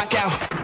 blackout.